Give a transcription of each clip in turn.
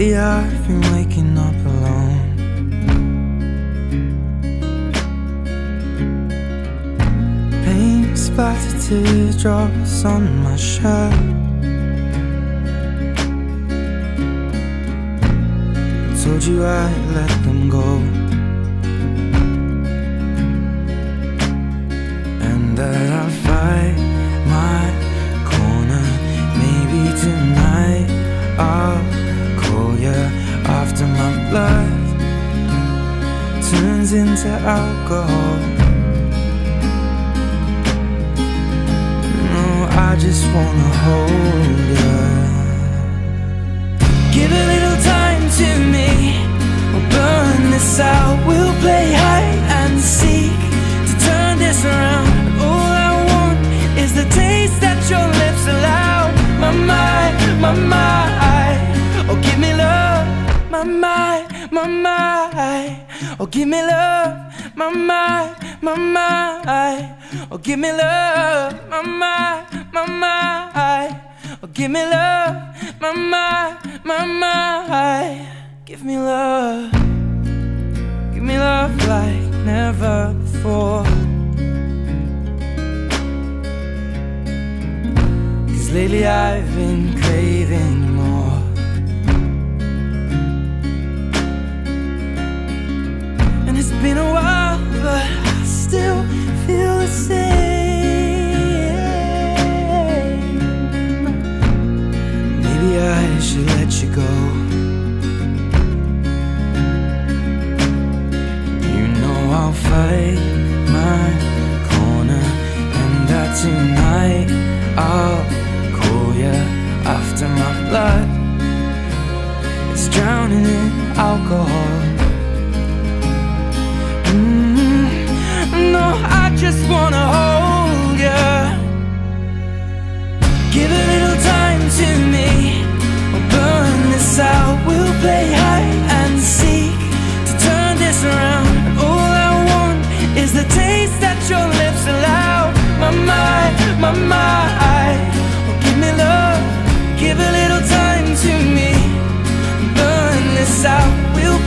I've been waking up alone. Paint splattered teardrops on my shirt. Told you I'd let them go. Turns into alcohol. No, I just wanna hold you. Give a little time to me. We'll burn this out. We'll play hide and seek to turn this around. All I want is the taste that your lips allow. My mind, my mind. Oh, give me love. My mind, my mind. Oh, give me love. My mind, my mind. Oh, give me love. My mind, my mind. Oh, give me love, my, my, my, my. Give me love, give me love like never before. Cause lately I've been drowning in alcohol. Mm, no, I just wanna hold you. Give a little time to me. We'll burn this out. We'll play hide and seek to turn this around. All I want is the taste that your lips allow. My mind, my mind. Give me love. Give a little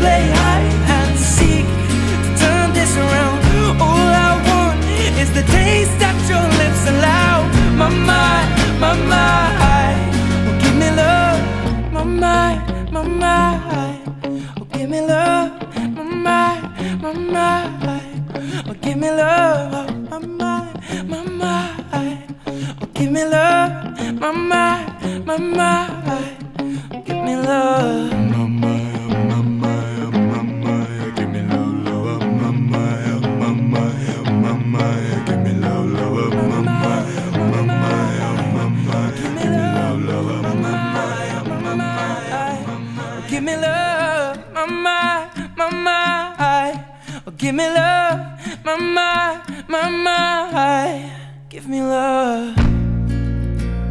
play hide and seek to turn this around. All I want is the taste that your lips allow. My mind, my mind. Oh, give me love. My mind, my mind. Oh, give me love. My mind, my mind. Oh, give me love. My mind, my mind. Oh, give me love. My mind, my mind. Give me love. Give me love, my mind. Oh, give me love, my mind. Give me love,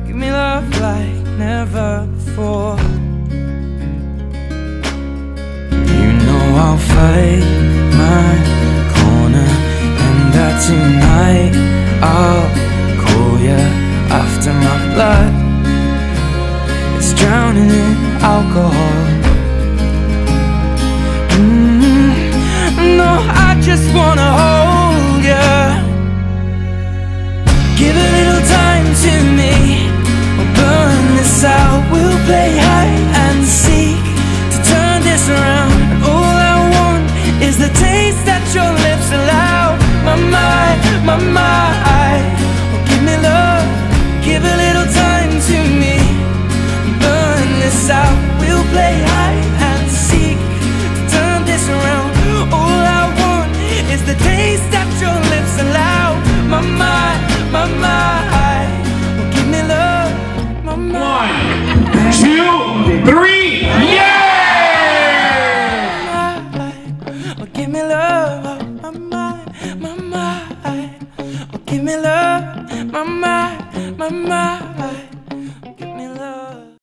give me love like never before. You know I'll fight my corner, and that tonight I'll call you after my blood. It's drowning in alcohol. Me love, my mind, my mind. Oh, give me love, my mind, my mind.